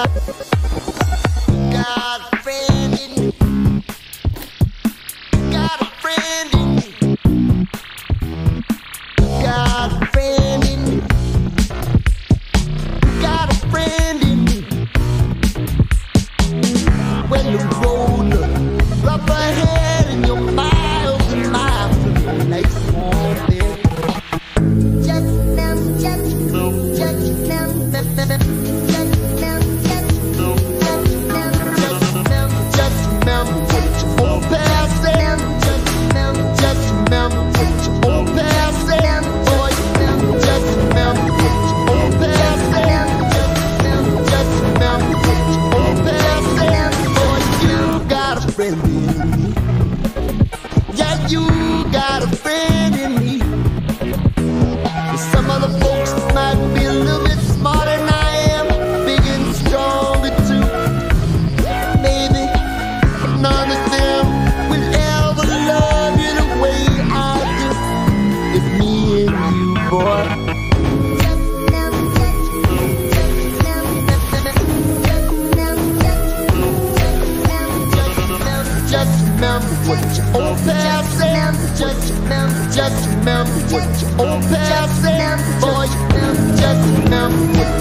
up. friend in me. Yeah, you got a friend in me. Some of the folks might be a little bit smarter than I am, big and stronger too. Maybe none of them will ever love you the way I do. It's me and you, boy. what you old pal said, remember, just remember what your old pal said, boy, just remember what